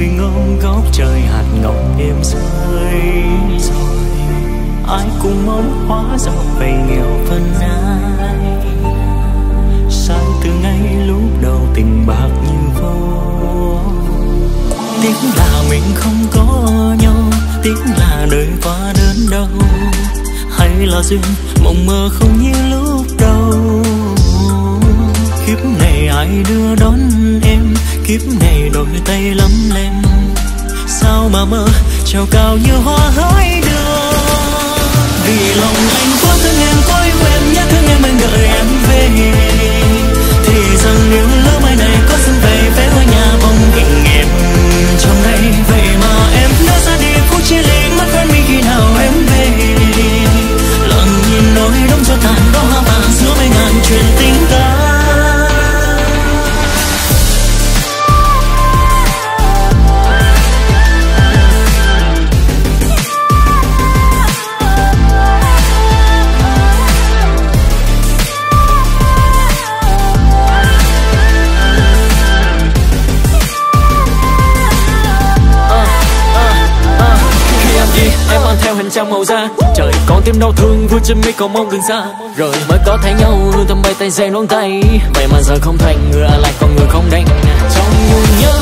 mình ôm góc trời, hạt ngọc êm rơi. Ai cũng mong hóa giàu về nghèo phân ai sai từ ngay lúc đầu tình bạc như vô tiếc là mình không có nhau tiếc là đời quá đơn đau. Hay là duyên, mộng mơ không như lúc đầu? Kiếp này ai đưa đón mơ treo cao như hoa hỡi. Em màu da? Trời còn tim đau thương, vui trên mi còn mong đừng xa. Rồi, mới có thấy nhau hương thơm bay tay dây nón tay. Vậy mà giờ không thành người à, lại còn người không đành. Trong nhung nhớ,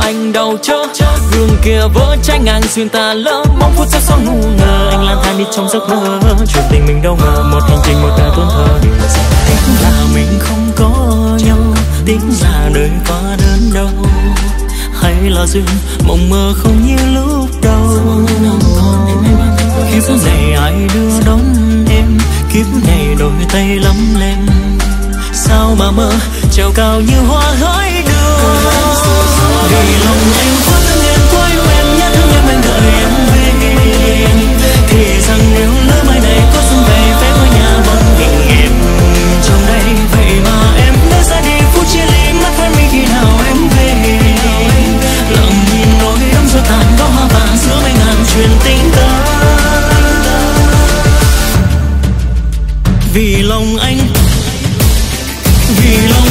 anh đau chớ. Gương kia vỡ trái ngang, xuyên ta lỡ mong phút giây sau ngu ngờ anh lang thang đi trong giấc mơ. Chuyện tình mình đâu ngờ, một hành trình, một đời tuôn thơ tính là mình không có nhau, tính là đời quá đơn đau. Hay là duyên, mộng mơ không như lúc đầu kiếp này ai đưa đón em? Kiếp này đôi tay lắm lem sao mà mơ? Treo cao như hoa hái đưa. Vì lòng anh em vì lòng anh vì lòng